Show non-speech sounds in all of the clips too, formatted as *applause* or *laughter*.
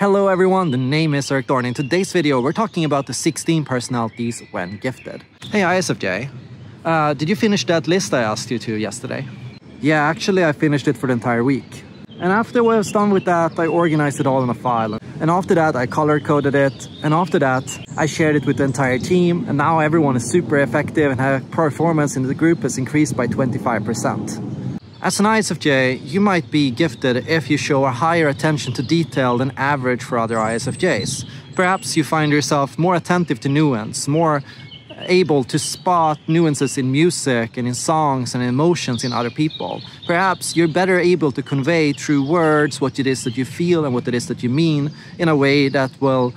Hello everyone, the name is Erik Thor. In today's video, we're talking about the 16 personalities when gifted. Hey ISFJ, uh, did you finish that list I asked you to yesterday? Yeah, actually I finished it for the entire week. And after I was done with that, I organized it all in a file. And after that, I color coded it. And after that, I shared it with the entire team. And now everyone is super effective and her performance in the group has increased by 25%. As an ISFJ, you might be gifted if you show a higher attention to detail than average for other ISFJs. Perhaps you find yourself more attentive to nuance, more able to spot nuances in music and in songs and emotions in other people. Perhaps you're better able to convey through words what it is that you feel and what it is that you mean in a way that will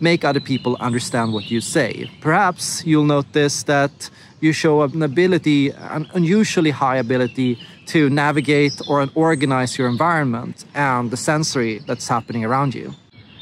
make other people understand what you say. Perhaps you'll notice that you show an ability, an unusually high ability to navigate or organize your environment and the sensory that's happening around you.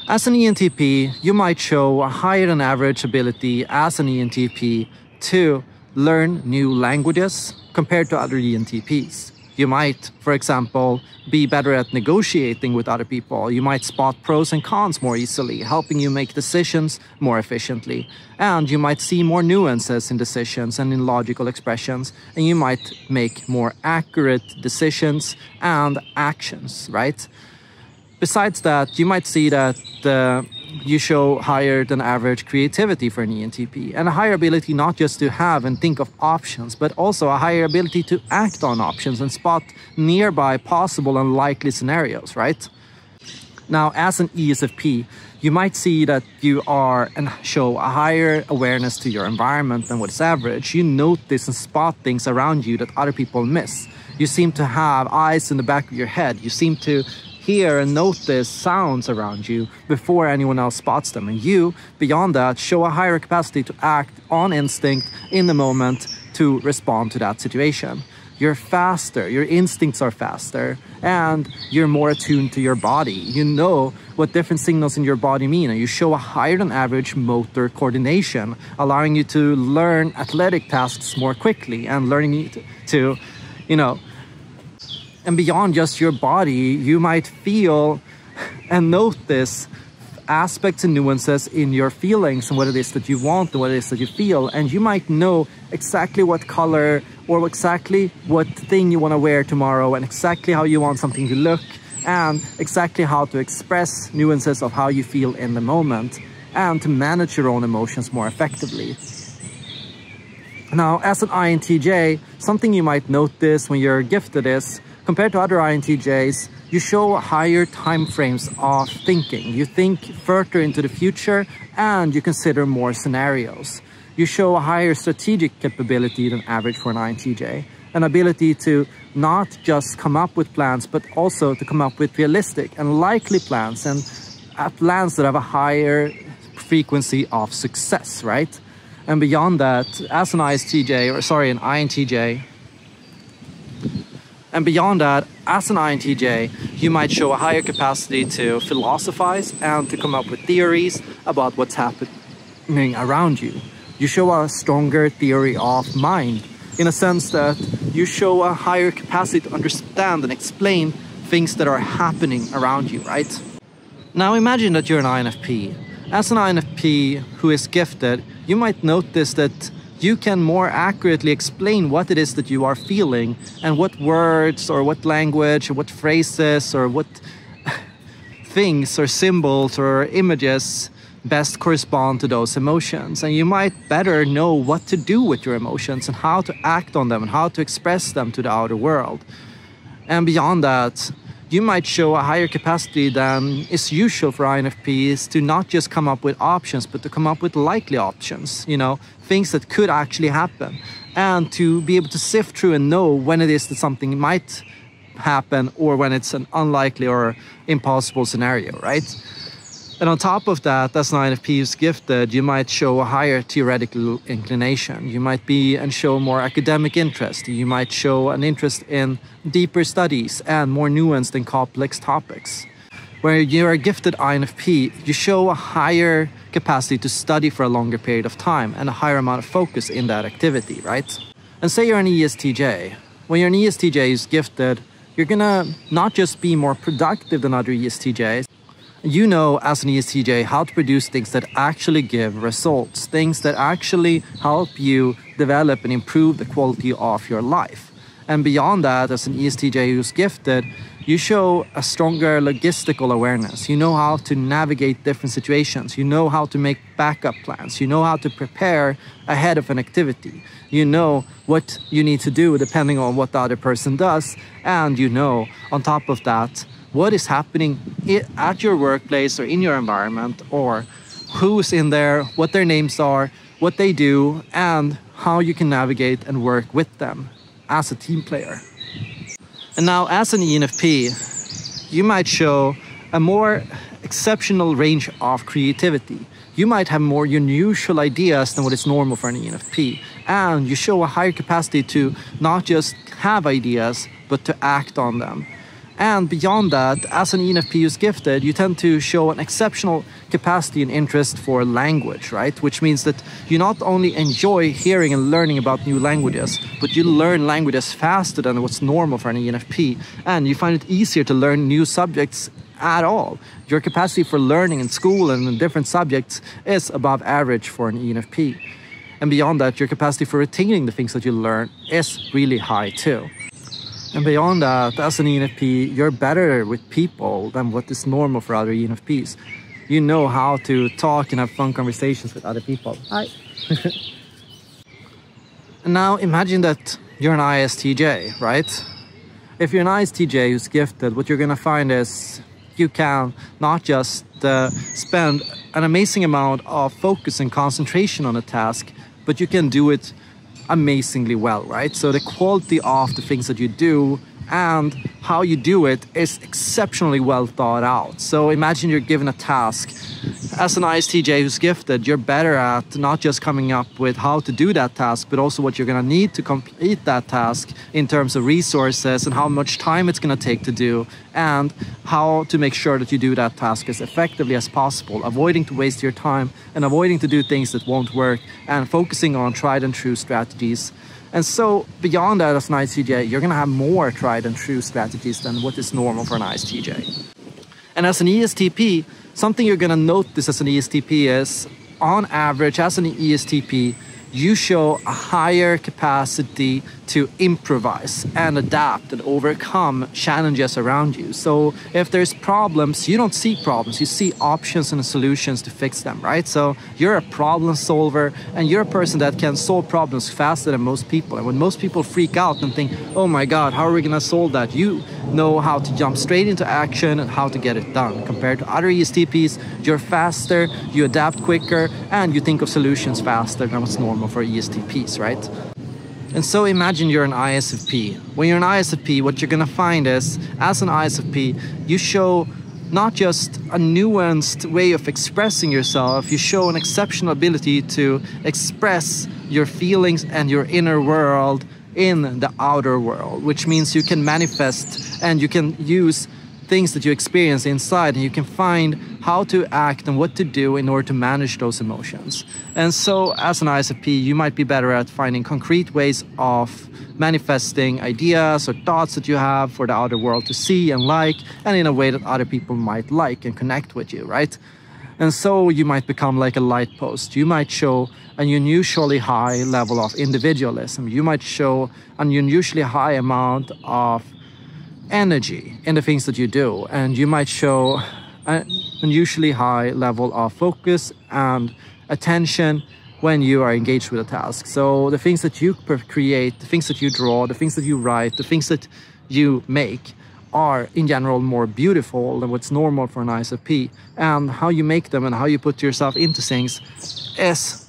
As an ENTP, you might show a higher than average ability as an ENTP to learn new languages compared to other ENTPs. You might, for example, be better at negotiating with other people. You might spot pros and cons more easily, helping you make decisions more efficiently. And you might see more nuances in decisions and in logical expressions, and you might make more accurate decisions and actions, right? Besides that, you might see that uh, you show higher than average creativity for an ENTP and a higher ability not just to have and think of options, but also a higher ability to act on options and spot nearby possible and likely scenarios, right? Now, as an ESFP, you might see that you are and show a higher awareness to your environment than what is average. You notice and spot things around you that other people miss. You seem to have eyes in the back of your head. You seem to hear and notice sounds around you before anyone else spots them. And you, beyond that, show a higher capacity to act on instinct in the moment to respond to that situation. You're faster, your instincts are faster, and you're more attuned to your body. You know what different signals in your body mean, and you show a higher than average motor coordination, allowing you to learn athletic tasks more quickly and learning to, to you know, and beyond just your body, you might feel and notice aspects and nuances in your feelings and what it is that you want and what it is that you feel. And you might know exactly what color or exactly what thing you want to wear tomorrow and exactly how you want something to look and exactly how to express nuances of how you feel in the moment and to manage your own emotions more effectively. Now, as an INTJ, something you might notice when you're gifted is Compared to other INTJs, you show higher time frames of thinking. You think further into the future and you consider more scenarios. You show a higher strategic capability than average for an INTJ. An ability to not just come up with plans, but also to come up with realistic and likely plans and uh, plans that have a higher frequency of success, right? And beyond that, as an ISTJ, or sorry, an INTJ, and beyond that, as an INTJ, you might show a higher capacity to philosophize and to come up with theories about what's happening around you. You show a stronger theory of mind in a sense that you show a higher capacity to understand and explain things that are happening around you, right? Now imagine that you're an INFP. As an INFP who is gifted, you might notice that you can more accurately explain what it is that you are feeling and what words or what language or what phrases or what *laughs* things or symbols or images best correspond to those emotions. And you might better know what to do with your emotions and how to act on them and how to express them to the outer world. And beyond that, you might show a higher capacity than is usual for INFPs to not just come up with options, but to come up with likely options, you know, things that could actually happen. And to be able to sift through and know when it is that something might happen or when it's an unlikely or impossible scenario, right? And on top of that, as an INFP is gifted, you might show a higher theoretical inclination. You might be and show more academic interest. You might show an interest in deeper studies and more nuanced and complex topics. Where you're a gifted INFP, you show a higher capacity to study for a longer period of time and a higher amount of focus in that activity, right? And say you're an ESTJ. When you're an ESTJ is gifted, you're gonna not just be more productive than other ESTJs, You know, as an ESTJ, how to produce things that actually give results, things that actually help you develop and improve the quality of your life. And beyond that, as an ESTJ who's gifted, you show a stronger logistical awareness. You know how to navigate different situations. You know how to make backup plans. You know how to prepare ahead of an activity. You know what you need to do depending on what the other person does. And you know, on top of that, what is happening at your workplace or in your environment or who's in there, what their names are, what they do, and how you can navigate and work with them as a team player. And now, as an ENFP, you might show a more exceptional range of creativity. You might have more unusual ideas than what is normal for an ENFP. And you show a higher capacity to not just have ideas, but to act on them. And beyond that, as an ENFP who's gifted, you tend to show an exceptional capacity and interest for language, right? Which means that you not only enjoy hearing and learning about new languages, but you learn languages faster than what's normal for an ENFP. And you find it easier to learn new subjects at all. Your capacity for learning in school and in different subjects is above average for an ENFP. And beyond that, your capacity for retaining the things that you learn is really high too. And beyond that, as an ENFP, you're better with people than what is normal for other ENFPs. You know how to talk and have fun conversations with other people. Hi. and *laughs* now imagine that you're an ISTJ, right? If you're an ISTJ who's gifted, what you're gonna find is you can not just uh, spend an amazing amount of focus and concentration on a task, but you can do it amazingly well, right? So the quality of the things that you do and how you do it is exceptionally well thought out. So imagine you're given a task. As an ISTJ who's gifted, you're better at not just coming up with how to do that task, but also what you're going to need to complete that task in terms of resources and how much time it's going to take to do, and how to make sure that you do that task as effectively as possible, avoiding to waste your time and avoiding to do things that won't work, and focusing on tried and true strategies and so beyond that as an ISTJ, you're gonna have more tried and true strategies than what is normal for an ISTJ. And as an ESTP, something you're gonna notice as an ESTP is on average, as an ESTP, you show a higher capacity to improvise and adapt and overcome challenges around you. So if there's problems, you don't see problems, you see options and solutions to fix them, right? So you're a problem solver and you're a person that can solve problems faster than most people. And when most people freak out and think, oh my God, how are we gonna solve that? You know how to jump straight into action and how to get it done. Compared to other ESTPs, you're faster, you adapt quicker, and you think of solutions faster than what's normal for ESTPs, right? And so imagine you're an ISFP. When you're an ISFP, what you're gonna find is, as an ISFP, you show not just a nuanced way of expressing yourself, you show an exceptional ability to express your feelings and your inner world in the outer world, which means you can manifest and you can use things that you experience inside and you can find how to act and what to do in order to manage those emotions. And so, as an ISFP, you might be better at finding concrete ways of manifesting ideas or thoughts that you have for the outer world to see and like, and in a way that other people might like and connect with you, right? And so you might become like a light post. You might show an unusually high level of individualism. You might show an unusually high amount of energy in the things that you do, and you might show an unusually high level of focus and attention when you are engaged with a task. So the things that you create, the things that you draw, the things that you write, the things that you make are in general more beautiful than what's normal for an ISFP. And how you make them and how you put yourself into things is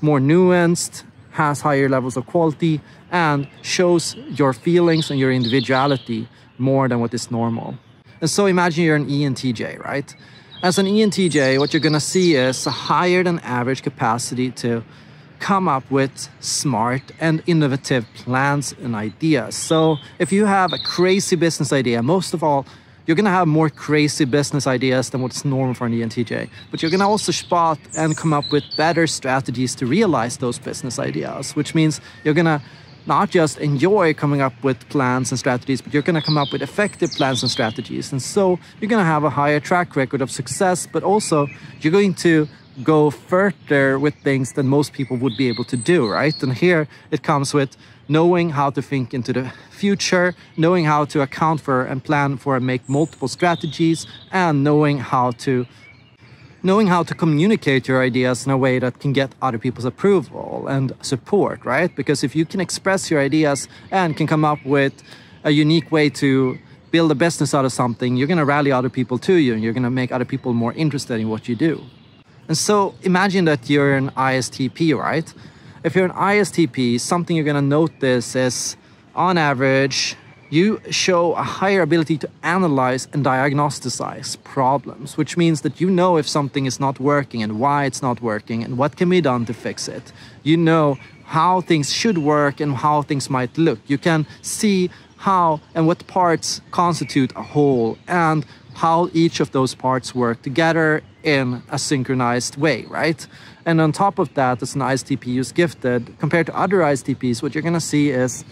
more nuanced, has higher levels of quality, and shows your feelings and your individuality more than what is normal. And so imagine you're an ENTJ, right? As an ENTJ, what you're gonna see is a higher than average capacity to come up with smart and innovative plans and ideas. So if you have a crazy business idea, most of all, you're gonna have more crazy business ideas than what's normal for an ENTJ. But you're gonna also spot and come up with better strategies to realize those business ideas, which means you're gonna not just enjoy coming up with plans and strategies, but you're going to come up with effective plans and strategies. And so you're going to have a higher track record of success, but also you're going to go further with things than most people would be able to do, right? And here it comes with knowing how to think into the future, knowing how to account for and plan for and make multiple strategies, and knowing how to knowing how to communicate your ideas in a way that can get other people's approval and support, right? Because if you can express your ideas and can come up with a unique way to build a business out of something, you're going to rally other people to you and you're going to make other people more interested in what you do. And so imagine that you're an ISTP, right? If you're an ISTP, something you're going to notice is on average, you show a higher ability to analyze and diagnosticize problems, which means that you know if something is not working and why it's not working and what can be done to fix it. You know how things should work and how things might look. You can see how and what parts constitute a whole and how each of those parts work together in a synchronized way, right? And on top of that, as an ISTP who's gifted, compared to other ISTPs, what you're gonna see is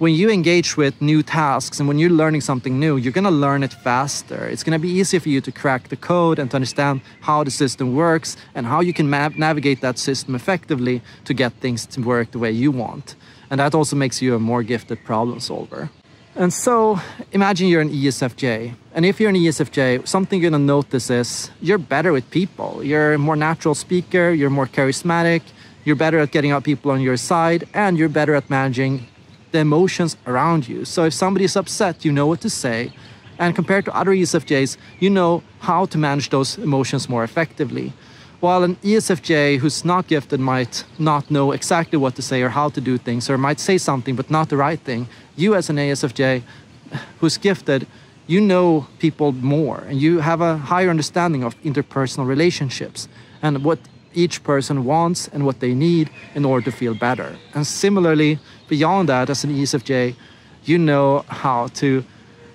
when you engage with new tasks and when you're learning something new, you're gonna learn it faster. It's gonna be easier for you to crack the code and to understand how the system works and how you can navigate that system effectively to get things to work the way you want. And that also makes you a more gifted problem solver. And so imagine you're an ESFJ. And if you're an ESFJ, something you're gonna notice is you're better with people. You're a more natural speaker, you're more charismatic, you're better at getting out people on your side, and you're better at managing the emotions around you. So if somebody is upset, you know what to say. And compared to other ESFJs, you know how to manage those emotions more effectively. While an ESFJ who's not gifted might not know exactly what to say or how to do things, or might say something but not the right thing, you as an ESFJ who's gifted, you know people more and you have a higher understanding of interpersonal relationships and what each person wants and what they need in order to feel better. And similarly, beyond that, as an ESFJ, you know how to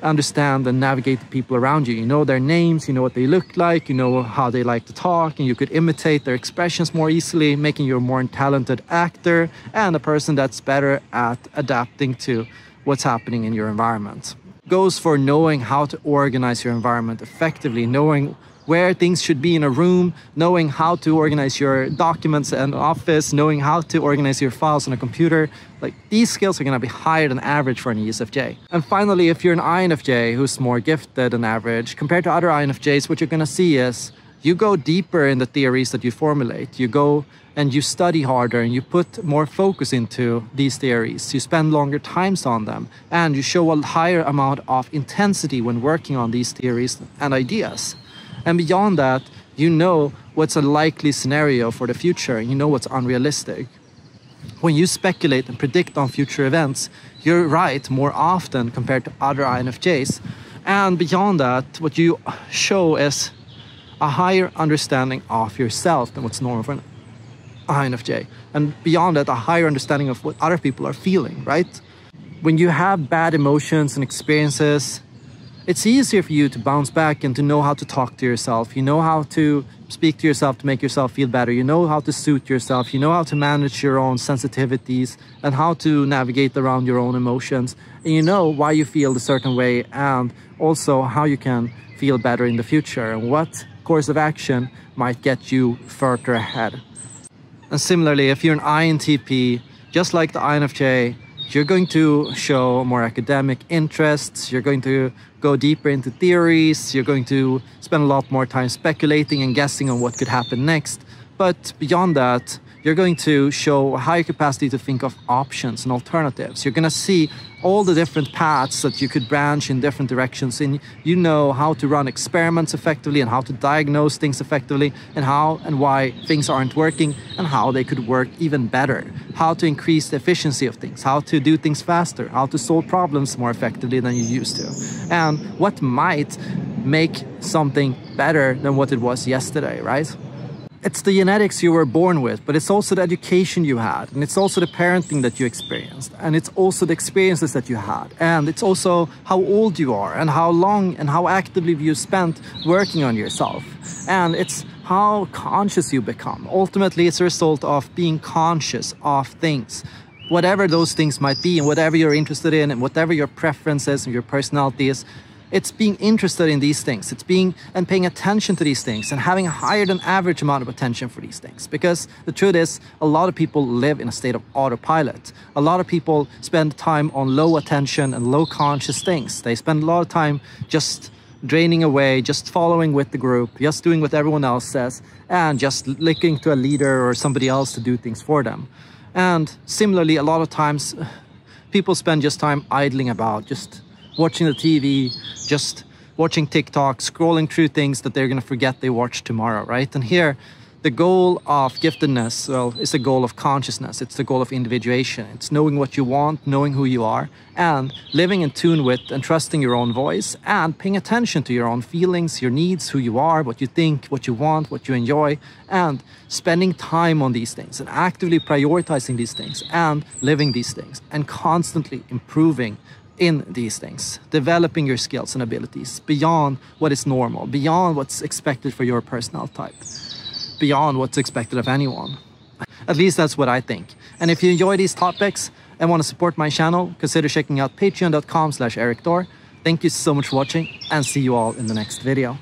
understand and navigate the people around you. You know their names, you know what they look like, you know how they like to talk, and you could imitate their expressions more easily, making you a more talented actor and a person that's better at adapting to what's happening in your environment. Goes for knowing how to organize your environment effectively, knowing where things should be in a room, knowing how to organize your documents in office, knowing how to organize your files on a computer. Like these skills are going to be higher than average for an ESFJ. And finally, if you're an INFJ who's more gifted than average, compared to other INFJs, what you're going to see is you go deeper in the theories that you formulate. You go and you study harder and you put more focus into these theories. You spend longer times on them and you show a higher amount of intensity when working on these theories and ideas. And beyond that, you know what's a likely scenario for the future, and you know what's unrealistic. When you speculate and predict on future events, you're right more often compared to other INFJs. And beyond that, what you show is a higher understanding of yourself than what's normal for an INFJ. And beyond that, a higher understanding of what other people are feeling, right? When you have bad emotions and experiences, it's easier for you to bounce back and to know how to talk to yourself. You know how to speak to yourself to make yourself feel better. You know how to suit yourself. You know how to manage your own sensitivities and how to navigate around your own emotions. And you know why you feel a certain way and also how you can feel better in the future and what course of action might get you further ahead. And similarly, if you're an INTP, just like the INFJ, you're going to show more academic interests, you're going to go deeper into theories, you're going to spend a lot more time speculating and guessing on what could happen next. But beyond that, you're going to show a higher capacity to think of options and alternatives. You're going to see all the different paths that you could branch in different directions and you know how to run experiments effectively and how to diagnose things effectively and how and why things aren't working and how they could work even better. How to increase the efficiency of things. How to do things faster. How to solve problems more effectively than you used to. And what might make something better than what it was yesterday right it's the genetics you were born with, but it's also the education you had, and it's also the parenting that you experienced, and it's also the experiences that you had, and it's also how old you are, and how long and how actively you spent working on yourself, and it's how conscious you become. Ultimately, it's a result of being conscious of things whatever those things might be and whatever you're interested in and whatever your preferences and your personality is it's being interested in these things. It's being and paying attention to these things and having a higher than average amount of attention for these things. Because the truth is a lot of people live in a state of autopilot. A lot of people spend time on low attention and low conscious things. They spend a lot of time just draining away just following with the group just doing what everyone else says and just looking to a leader or somebody else to do things for them. And similarly, a lot of times people spend just time idling about, just watching the TV, just watching TikTok, scrolling through things that they're going to forget they watched tomorrow, right? And here, the goal of giftedness well, is the goal of consciousness. It's the goal of individuation. It's knowing what you want, knowing who you are, and living in tune with and trusting your own voice and paying attention to your own feelings, your needs, who you are, what you think, what you want, what you enjoy, and spending time on these things and actively prioritizing these things and living these things and constantly improving in these things, developing your skills and abilities beyond what is normal, beyond what's expected for your personal type beyond what's expected of anyone. At least that's what I think. And if you enjoy these topics and want to support my channel, consider checking out patreon.com slash erikthor. Thank you so much for watching and see you all in the next video.